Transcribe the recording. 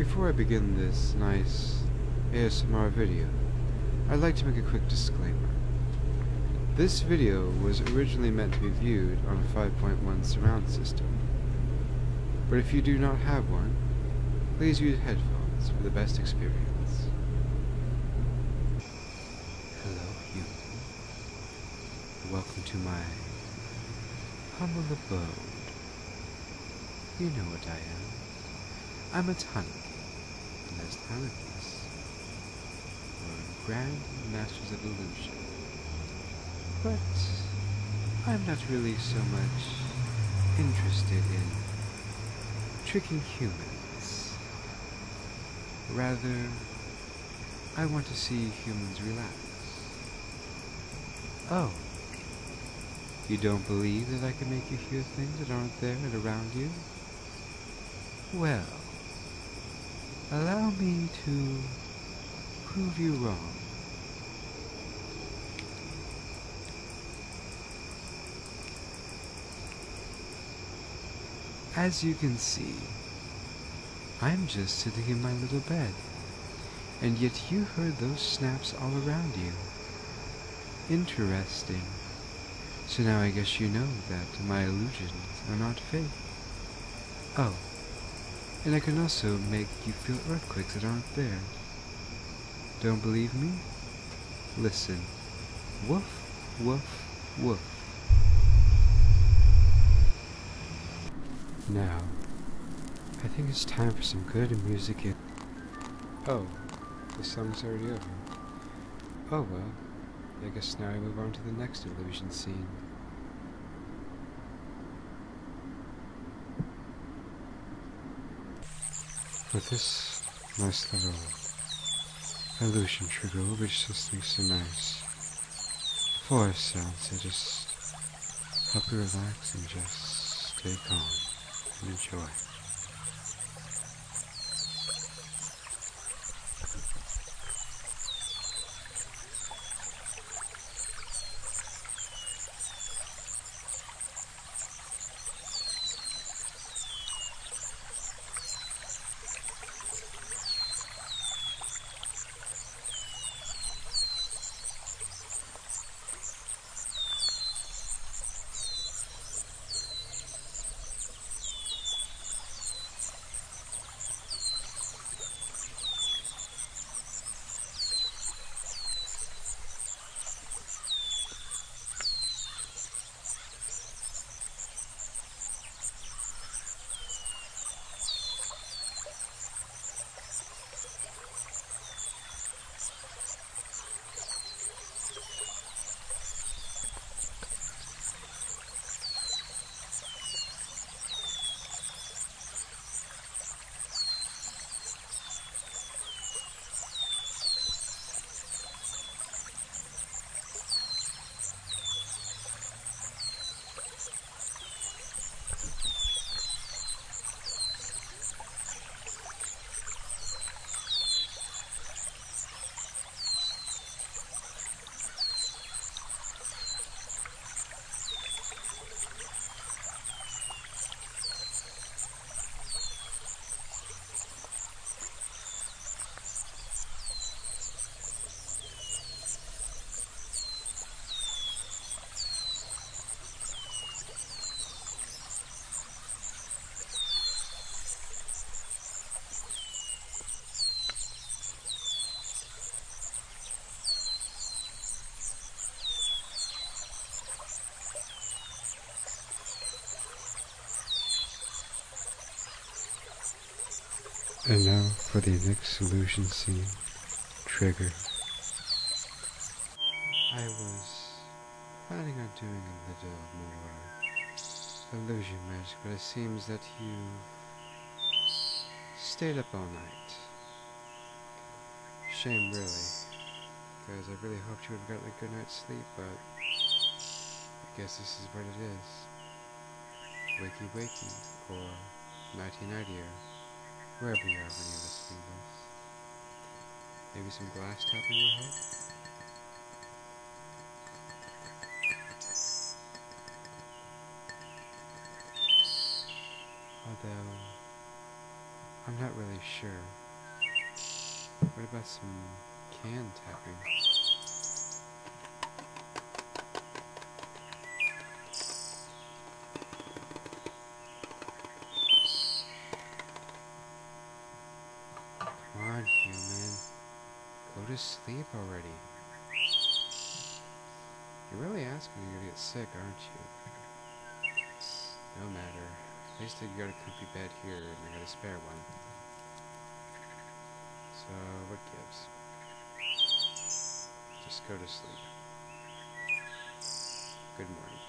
Before I begin this nice ASMR video, I'd like to make a quick disclaimer. This video was originally meant to be viewed on a 5.1 surround system, but if you do not have one, please use headphones for the best experience. Hello, human. Welcome to my humble abode. You know what I am. I'm a Tanuki, and as Tanukis, we're grand masters of illusion. But I'm not really so much interested in tricking humans. Rather, I want to see humans relax. Oh, you don't believe that I can make you hear things that aren't there and around you? Well, allow me to prove you wrong. As you can see, I'm just sitting in my little bed, and yet you heard those snaps all around you. Interesting. So now I guess you know that my illusions are not fake. Oh, and I can also make you feel earthquakes that aren't there. Don't believe me? Listen. Woof, woof, woof. Now, I think it's time for some good music in. Oh, the song's already over. Oh well, I guess now I move on to the next illusion scene. With this nice little illusion trigger, we'll just listening so nice forest sounds to just help you relax and just stay calm and enjoy. And now for the next solution scene, trigger. I was planning on doing a little more illusion magic, but it seems that you've stayed up all night. Shame, really, because I really hoped you would have gotten a good night's sleep, but I guess this is what it is. Wakey wakey, or nighty or wherever you are you're listening to this. Maybe some glass tapping will help? Although, I'm not really sure. What about some can tapping? Come on, human. Go to sleep already. You're really asking me to get sick, aren't you? No matter. At least you got a comfy bed here, and I got a spare one. So, what gives? Just go to sleep. Good morning.